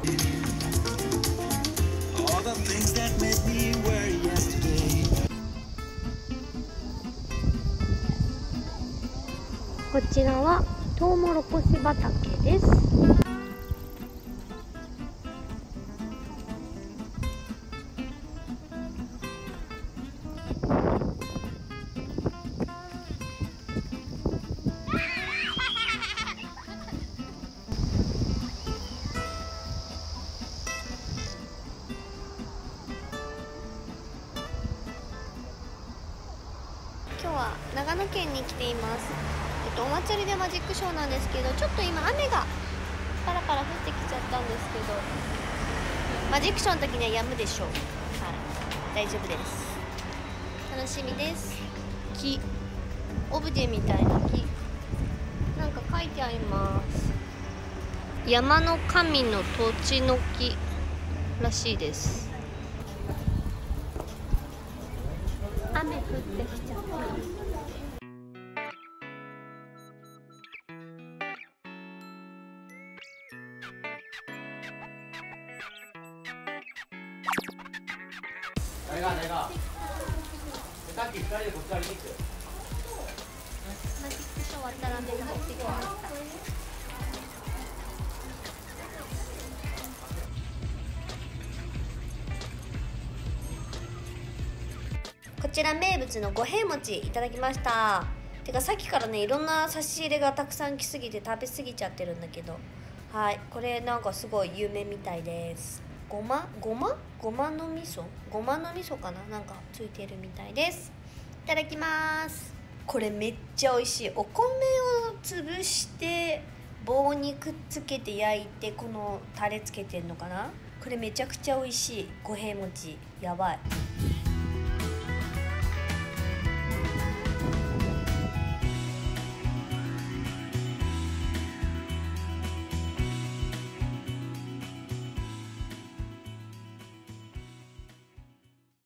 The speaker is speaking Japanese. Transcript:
こちらはトウモロコシ畑です。は長野県に来ています、えっと、お祭りでマジックショーなんですけどちょっと今雨がパラパラ降ってきちゃったんですけどマジックショーの時には止むでしょう。はい。大丈夫です。楽しみです。木。オブジェみたいな木。なんか書いてあります。山の神の土地の木らしいです。雨降ってきちゃった誰が誰がさっき二人でこっち歩いてきてマジックショー終わったら雨が降ってきました。こちら名物の五平餅いただきました。てかさっきからねいろんな差し入れがたくさん来すぎて食べ過ぎちゃってるんだけど。はいこれなんかすごい有名みたいです。ごま？ごま？ごまの味噌？ごまの味噌かな？なんかついてるみたいです。いただきます。これめっちゃ美味しい。お米を潰して棒にくっつけて焼いてこのタレつけてんのかな？これめちゃくちゃ美味しい。五平餅。やばい。